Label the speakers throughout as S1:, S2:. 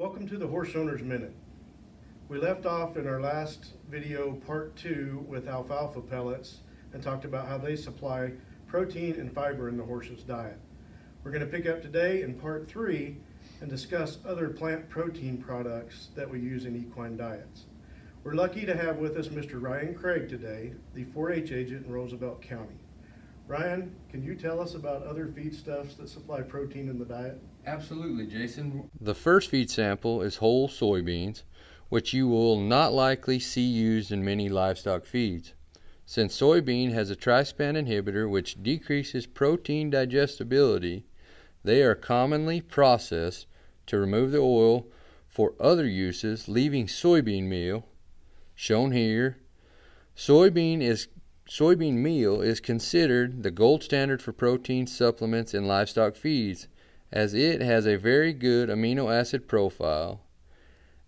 S1: Welcome to the Horse Owner's Minute. We left off in our last video, part two, with alfalfa pellets and talked about how they supply protein and fiber in the horse's diet. We're going to pick up today in part three and discuss other plant protein products that we use in equine diets. We're lucky to have with us Mr. Ryan Craig today, the 4-H agent in Roosevelt County. Ryan, can you tell us about other feedstuffs that supply protein in the diet?
S2: Absolutely, Jason.
S3: The first feed sample is whole soybeans, which you will not likely see used in many livestock feeds. Since soybean has a trypsin inhibitor which decreases protein digestibility, they are commonly processed to remove the oil for other uses, leaving soybean meal, shown here. Soybean is soybean meal is considered the gold standard for protein supplements in livestock feeds as it has a very good amino acid profile.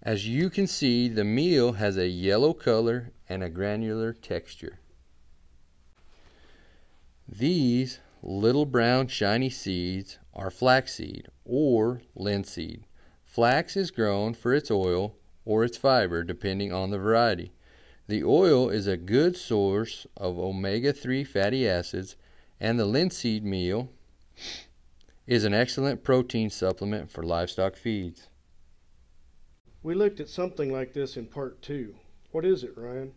S3: As you can see, the meal has a yellow color and a granular texture. These little brown shiny seeds are flaxseed or linseed. Flax is grown for its oil or its fiber depending on the variety. The oil is a good source of omega-3 fatty acids and the linseed meal is an excellent protein supplement for livestock feeds.
S1: We looked at something like this in part two. What is it, Ryan?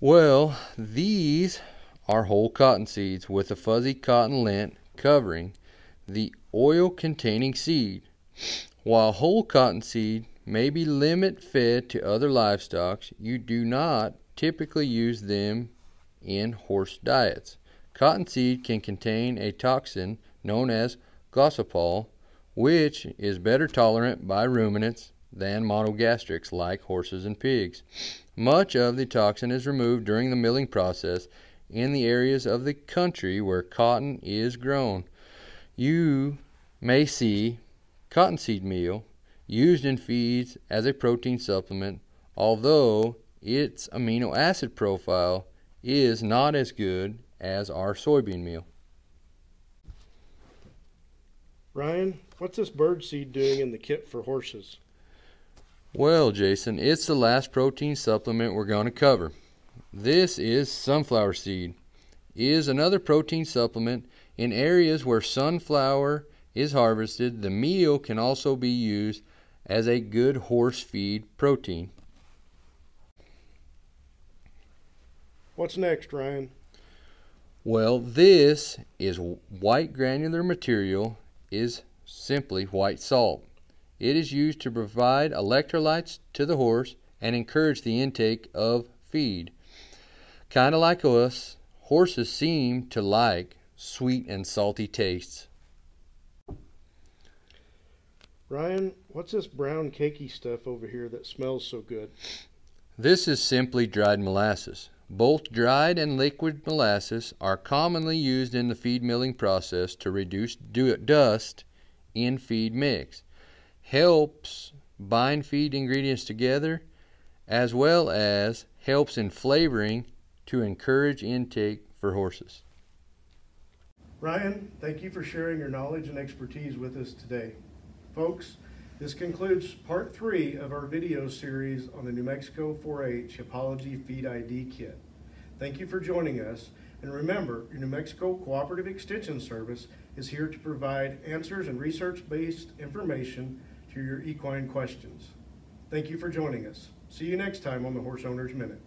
S3: Well, these are whole cotton seeds with a fuzzy cotton lint covering the oil containing seed. While whole cottonseed may be limit fed to other livestock, you do not typically use them in horse diets. Cottonseed can contain a toxin known as gossypol, which is better tolerant by ruminants than monogastrics like horses and pigs. Much of the toxin is removed during the milling process in the areas of the country where cotton is grown. You may see cottonseed meal used in feeds as a protein supplement, although its amino acid profile is not as good as our soybean meal.
S1: Ryan, what's this bird seed doing in the kit for horses?
S3: Well, Jason, it's the last protein supplement we're going to cover. This is sunflower seed. It is another protein supplement in areas where sunflower is harvested. The meal can also be used as a good horse feed protein.
S1: What's next, Ryan?
S3: Well, this is white granular material is simply white salt. It is used to provide electrolytes to the horse and encourage the intake of feed. Kind of like us, horses seem to like sweet and salty tastes.
S1: Ryan, what's this brown cakey stuff over here that smells so good?
S3: This is simply dried molasses. Both dried and liquid molasses are commonly used in the feed milling process to reduce dust in feed mix. Helps bind feed ingredients together as well as helps in flavoring to encourage intake for horses.
S1: Ryan, thank you for sharing your knowledge and expertise with us today. Folks, this concludes part three of our video series on the New Mexico 4-H Hippology Feed ID Kit. Thank you for joining us, and remember, your New Mexico Cooperative Extension Service is here to provide answers and research-based information to your equine questions. Thank you for joining us. See you next time on the Horse Owner's Minute.